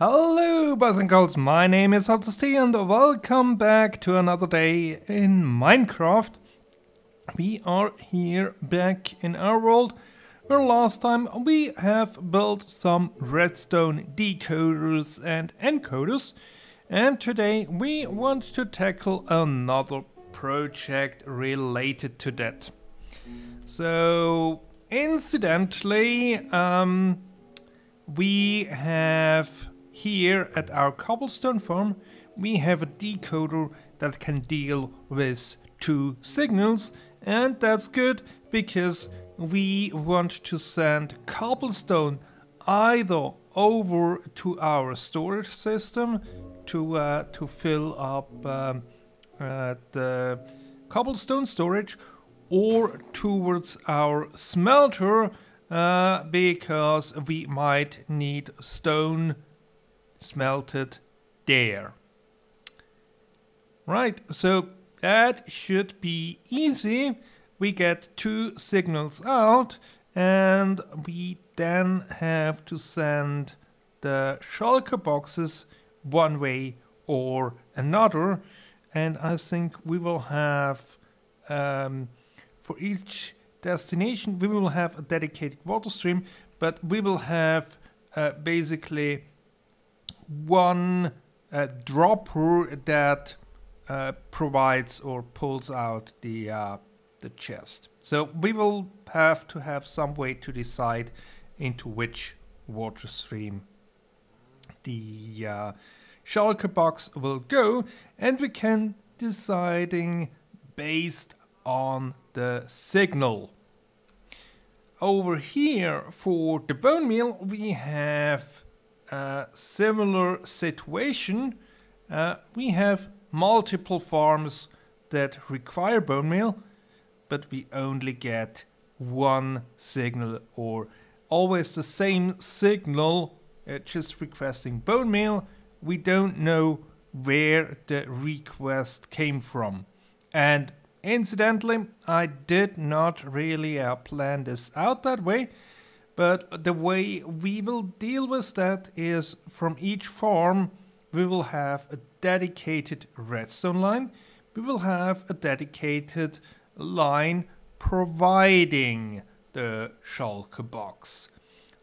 Hello, boys and girls. My name is hotzst, and welcome back to another day in Minecraft. We are here back in our world, where last time we have built some redstone decoders and encoders, and today we want to tackle another project related to that. So, incidentally, um, we have here at our cobblestone farm, we have a decoder that can deal with two signals, and that's good because we want to send cobblestone either over to our storage system to uh, to fill up um, uh, the cobblestone storage or towards our smelter uh, because we might need stone smelted there. Right, so that should be easy. We get two signals out and we then have to send the shulker boxes one way or another. And I think we will have, um, for each destination, we will have a dedicated water stream, but we will have uh, basically one uh, dropper that uh, provides or pulls out the uh, the chest. So we will have to have some way to decide into which water stream the uh, shulker box will go, and we can deciding based on the signal. Over here for the bone meal we have a similar situation. Uh, we have multiple farms that require bone meal, but we only get one signal or always the same signal, uh, just requesting bone meal. We don't know where the request came from. And incidentally, I did not really uh, plan this out that way. But the way we will deal with that is from each farm, we will have a dedicated redstone line. We will have a dedicated line providing the shulker box.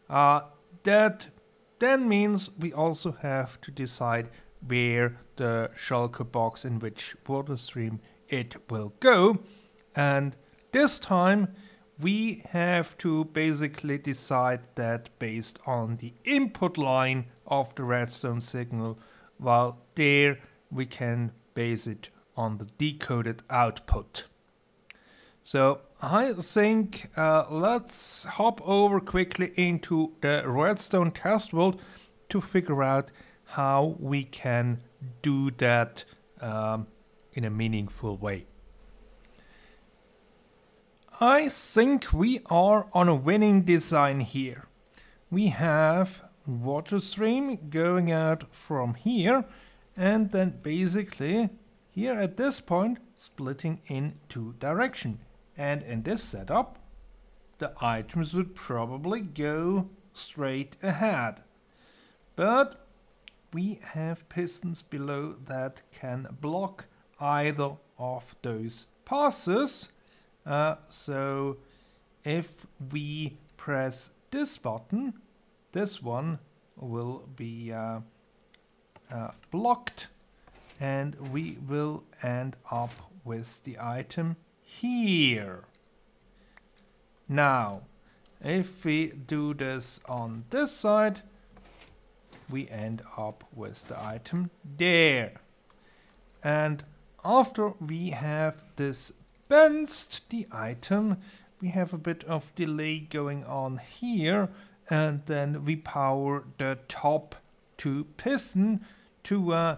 Uh, that then means we also have to decide where the shulker box in which water stream it will go. And this time we have to basically decide that based on the input line of the redstone signal, while there we can base it on the decoded output. So I think uh, let's hop over quickly into the redstone test world to figure out how we can do that um, in a meaningful way. I think we are on a winning design here. We have water stream going out from here and then basically here at this point splitting in two direction. And in this setup the items would probably go straight ahead. But we have pistons below that can block either of those passes uh, so if we press this button, this one will be uh, uh, blocked and we will end up with the item here. Now, if we do this on this side, we end up with the item there. And after we have this bounced the item. We have a bit of delay going on here and then we power the top two piston to uh,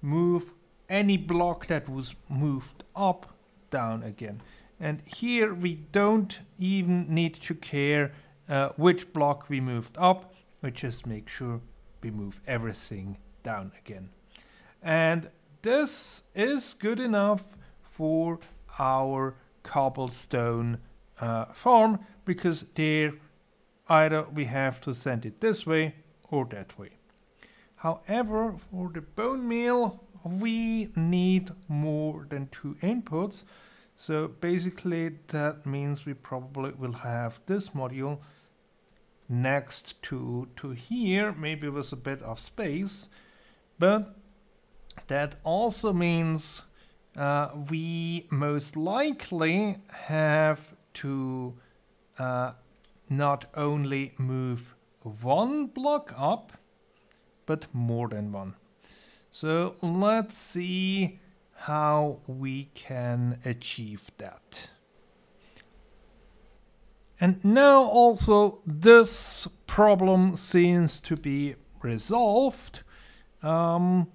move any block that was moved up down again. And here we don't even need to care uh, which block we moved up. We just make sure we move everything down again. And this is good enough for our cobblestone uh, farm because there either we have to send it this way or that way. However, for the bone meal, we need more than two inputs. So basically that means we probably will have this module next to, to here, maybe with a bit of space. But that also means uh, we most likely have to uh, not only move one block up, but more than one. So let's see how we can achieve that. And now also this problem seems to be resolved. Um,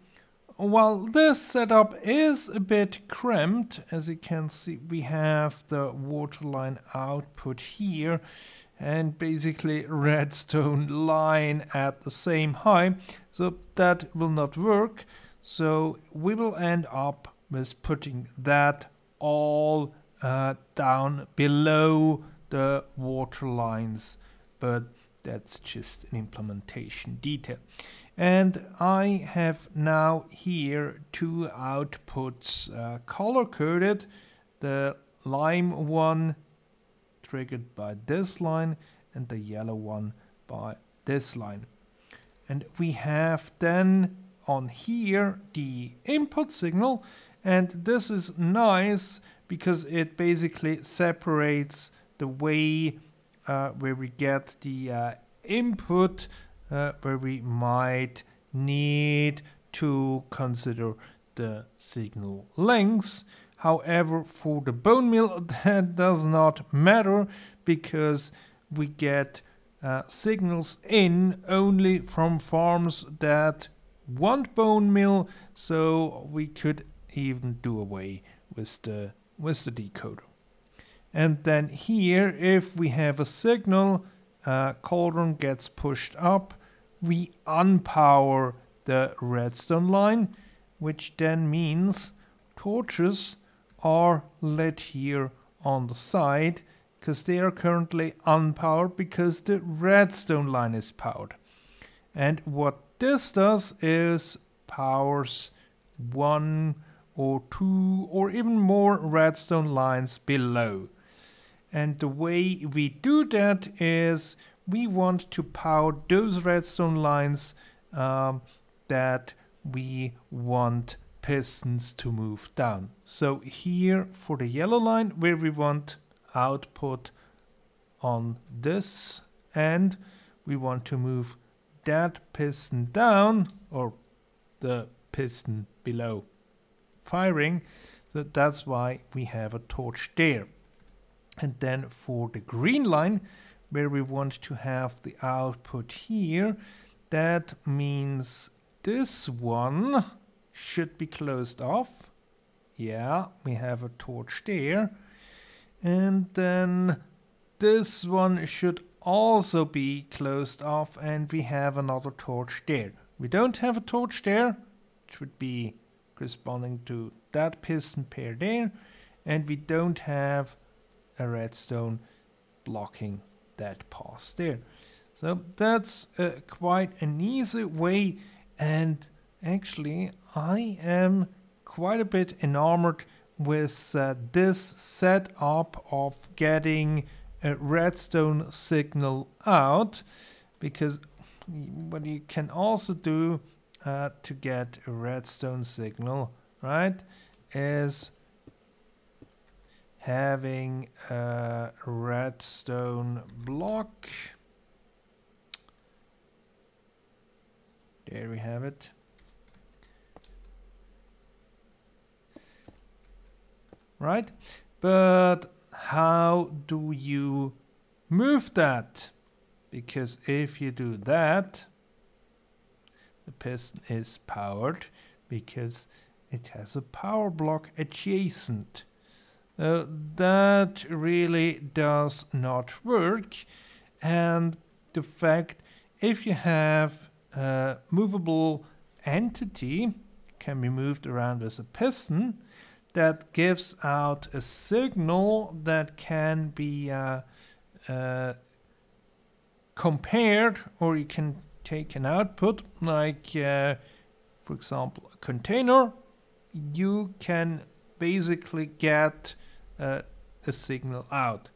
while this setup is a bit cramped, as you can see, we have the waterline output here and basically redstone line at the same height. So that will not work. So we will end up with putting that all uh, down below the water lines. But that's just an implementation detail. And I have now here two outputs uh, color coded. The lime one triggered by this line and the yellow one by this line. And we have then on here the input signal and this is nice because it basically separates the way uh, where we get the uh, input uh, where we might need to consider the signal lengths However, for the bone meal, that does not matter because we get uh, signals in only from farms that want bone meal, so we could even do away with the with the decoder. And then here, if we have a signal, uh, cauldron gets pushed up, we unpower the redstone line, which then means torches are lit here on the side because they are currently unpowered because the redstone line is powered. And what this does is powers one or two or even more redstone lines below. And the way we do that is we want to power those redstone lines um, that we want pistons to move down. So here for the yellow line where we want output on this end, we want to move that piston down or the piston below firing. So that's why we have a torch there. And then for the green line, where we want to have the output here, that means this one should be closed off. Yeah, we have a torch there. And then this one should also be closed off and we have another torch there. We don't have a torch there, which would be corresponding to that piston pair there. And we don't have a redstone blocking that pass there. So that's uh, quite an easy way and actually I am quite a bit enamored with uh, this setup of getting a redstone signal out because what you can also do uh, to get a redstone signal right is having a redstone block there we have it right? But how do you move that? Because if you do that, the piston is powered because it has a power block adjacent. Uh, that really does not work. And the fact if you have a movable entity can be moved around with a piston, that gives out a signal that can be uh, uh, compared or you can take an output like uh, for example a container you can basically get uh, a signal out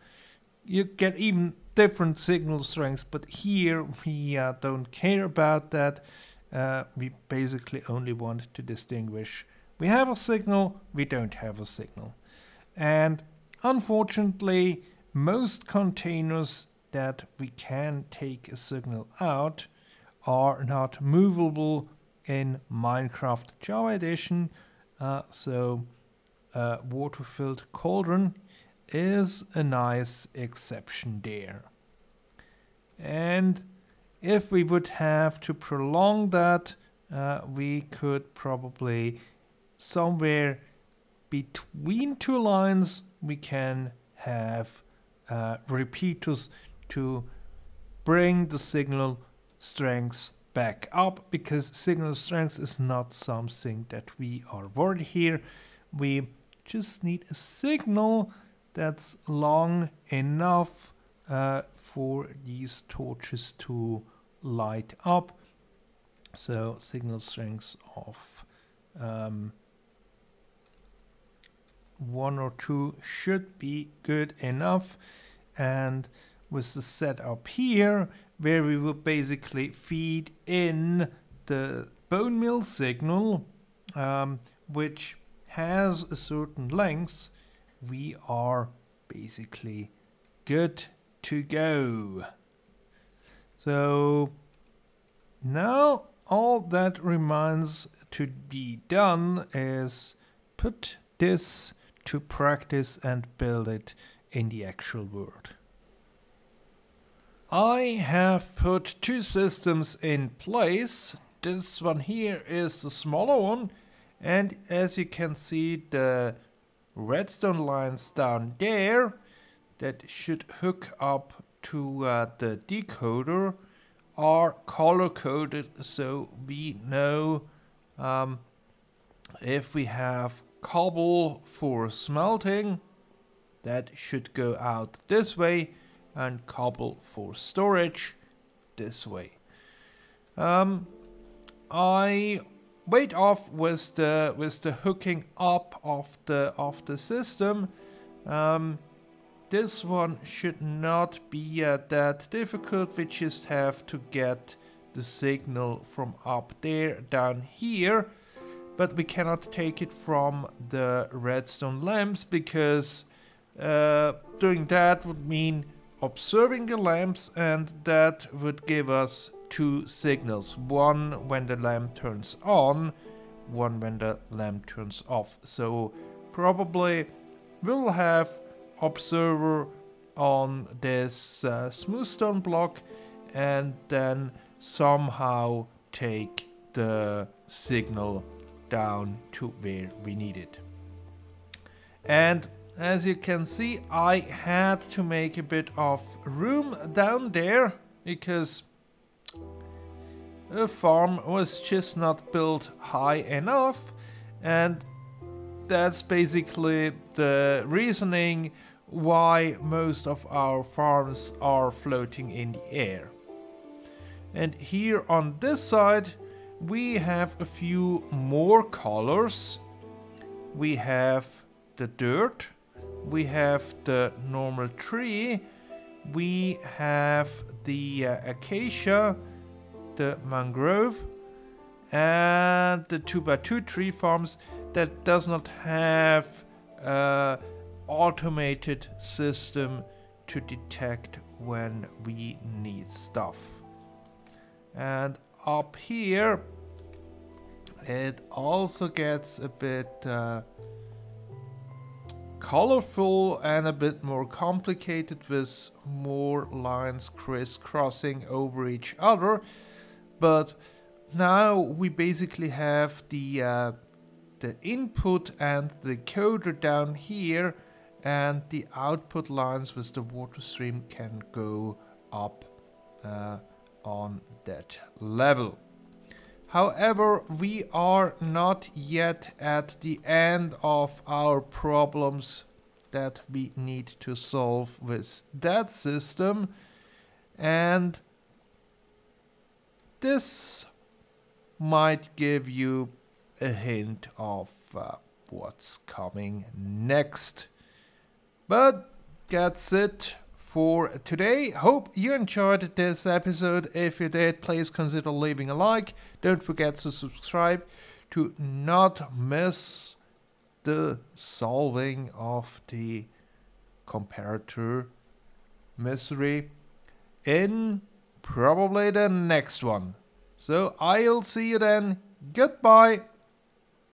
you get even different signal strengths but here we uh, don't care about that uh, we basically only want to distinguish we have a signal we don't have a signal and unfortunately most containers that we can take a signal out are not movable in Minecraft Java Edition. Uh, so uh, water-filled cauldron is a nice exception there. And if we would have to prolong that, uh, we could probably somewhere between two lines we can have uh, repeaters to bring the signal strength back up because signal strength is not something that we are worried here. We just need a signal that's long enough uh, for these torches to light up. So signal strength of um, one or two should be good enough and with the setup here where we will basically feed in the bone meal signal um, which has a certain length we are basically good to go so now all that remains to be done is put this to practice and build it in the actual world. I have put two systems in place. This one here is the smaller one and as you can see the redstone lines down there that should hook up to uh, the decoder are color coded so we know um, if we have cobble for smelting that should go out this way and cobble for storage this way. Um, I wait off with the with the hooking up of the of the system. Um, this one should not be uh, that difficult. We just have to get the signal from up there down here but we cannot take it from the redstone lamps because uh, doing that would mean observing the lamps and that would give us two signals. One when the lamp turns on, one when the lamp turns off. So probably we'll have observer on this uh, smooth stone block and then somehow take the signal down to where we need it. And as you can see, I had to make a bit of room down there because the farm was just not built high enough and that's basically the reasoning why most of our farms are floating in the air. And here on this side we have a few more colors. We have the dirt, we have the normal tree, we have the uh, acacia, the mangrove, and the 2x2 tree farms that does not have a automated system to detect when we need stuff. And up here it also gets a bit uh, colorful and a bit more complicated with more lines crisscrossing over each other but now we basically have the uh, the input and the coder down here and the output lines with the water stream can go up uh, on that level. However, we are not yet at the end of our problems that we need to solve with that system and this might give you a hint of uh, what's coming next. But that's it for today. Hope you enjoyed this episode. If you did, please consider leaving a like. Don't forget to subscribe to not miss the solving of the comparator mystery in probably the next one. So I'll see you then. Goodbye.